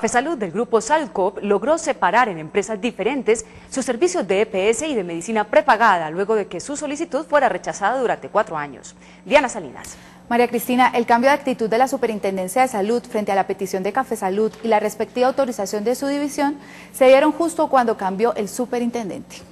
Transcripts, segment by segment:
Café Salud del grupo Salcop logró separar en empresas diferentes sus servicios de EPS y de medicina prepagada luego de que su solicitud fuera rechazada durante cuatro años. Diana Salinas. María Cristina, el cambio de actitud de la Superintendencia de Salud frente a la petición de Café Salud y la respectiva autorización de su división se dieron justo cuando cambió el superintendente.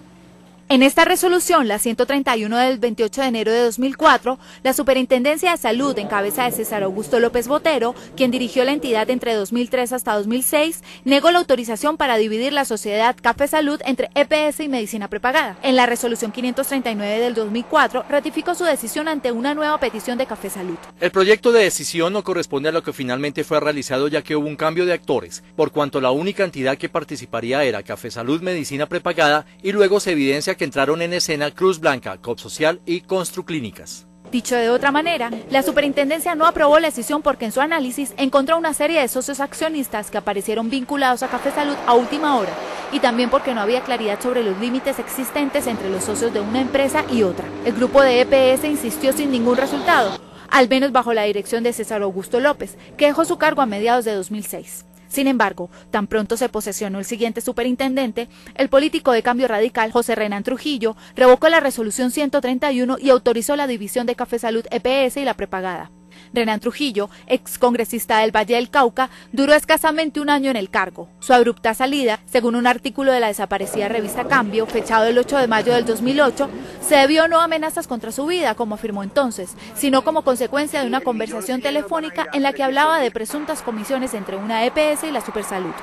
En esta resolución, la 131 del 28 de enero de 2004, la Superintendencia de Salud, en cabeza de César Augusto López Botero, quien dirigió la entidad entre 2003 hasta 2006, negó la autorización para dividir la sociedad Café Salud entre EPS y medicina prepagada. En la resolución 539 del 2004, ratificó su decisión ante una nueva petición de Café Salud. El proyecto de decisión no corresponde a lo que finalmente fue realizado ya que hubo un cambio de actores, por cuanto la única entidad que participaría era Café Salud Medicina Prepagada y luego se evidencia que entraron en escena Cruz Blanca, COP Social y Construclínicas. Dicho de otra manera, la superintendencia no aprobó la decisión porque en su análisis encontró una serie de socios accionistas que aparecieron vinculados a Café Salud a última hora y también porque no había claridad sobre los límites existentes entre los socios de una empresa y otra. El grupo de EPS insistió sin ningún resultado, al menos bajo la dirección de César Augusto López, que dejó su cargo a mediados de 2006. Sin embargo, tan pronto se posesionó el siguiente superintendente, el político de cambio radical, José Renan Trujillo, revocó la resolución 131 y autorizó la división de Café Salud EPS y la prepagada. Renan Trujillo, ex congresista del Valle del Cauca, duró escasamente un año en el cargo. Su abrupta salida, según un artículo de la desaparecida revista Cambio, fechado el 8 de mayo del 2008, se debió no a amenazas contra su vida, como afirmó entonces, sino como consecuencia de una conversación telefónica en la que hablaba de presuntas comisiones entre una EPS y la Supersalud.